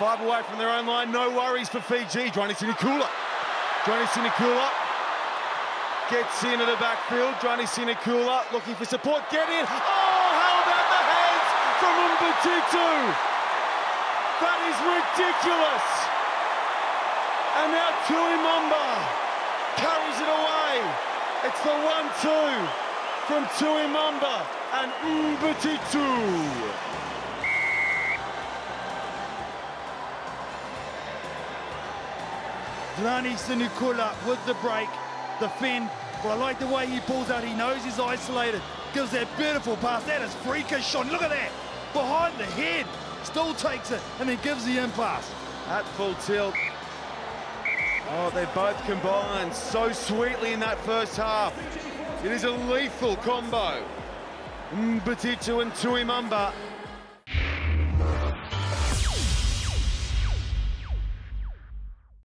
Five away from their own line, no worries for Fiji. Johnny Sinikula. Johnny Sinikula gets into the backfield. Johnny Sinikula looking for support. Get in. Oh, how about the hands from Botitu? That is ridiculous. And now Tuimaba carries it away. It's the one-two from Tuimaba and Botitu. Lani Sinukula with the break, the fend. But I like the way he pulls out. He knows he's isolated. Gives that beautiful pass. That is freakish shot. Look at that. Behind the head. Still takes it and then gives the in pass. At full tilt. Oh, they both combined so sweetly in that first half. It is a lethal combo. Botitu and Tuimaba